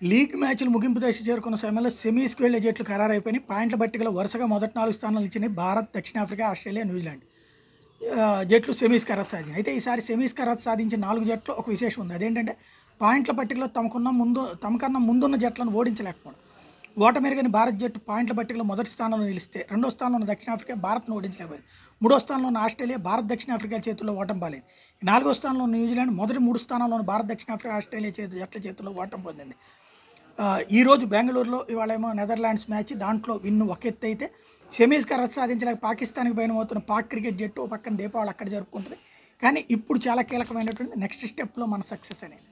League మ్యాచ్లు ముగింపు దశ చేరుకున్న సమయంలో సెమీస్కి వెళ్ళే జట్లు ఖరారైపోయినాయి. పాయింట్ల పట్టికలో వరుసగా మొదటి నాలుగు స్థానాలు ఇచ్చినాయి భారత్ దక్షిణాఫ్రికా ఆస్ట్రేలియా న్యూజిలాండ్. జట్లు సెమీస్ కరత్ సాధించాయి అయితే ఈసారి సెమీస్ కరత్ సాధించిన నాలుగు జట్లు ఒక విశేషం ఉంది. అదేంటంటే పాయింట్ల పట్టికలో తమకున్న ముందు తమకన్నా ముందున్న జట్లను ఓడించలేకపోవడం. ఓటమెరుగని భారత్ జట్టు పాయింట్ల పట్టికలో మొదటి స్థానంలో నిలిస్తే రెండో స్థానంలో ఉన్న దక్షిణాఫ్రికా భారత్ను ఓడించలేకపోయింది. మూడో స్థానంలో ఉన్న ఆస్ట్రేలియా భారత్ దక్షిణాఫ్రికా చేతుల్లో ఓటం పాలేదు నాలుగో స్థానంలో న్యూజిలాండ్ మొదటి మూడు స్థానంలో భారత భారత్ దక్షిణాఫ్రికా ఆస్ట్రేలియా చేతు జట్ల చేతుల్లో ఓటం పొందింది. ఈరోజు ఈ రోజు బెంగళూరులో ఇవాళ ఏమో నెదర్లాండ్స్ మ్యాచ్ దాంట్లో విన్ను ఒక ఎత్తు అయితే సెమీస్ కరత్ సాధించలేక పాకిస్తాన్కి బయనమవుతున్న పాక్ క్రికెట్ జట్టు ఓ పక్కన దీపావళి అక్కడ జరుపుకుంటుంది. కానీ ఇప్పుడు చాలా కీలకమైనటువంటి నెక్స్ట్ స్టెప్లో మన సక్సెస్ అనేది.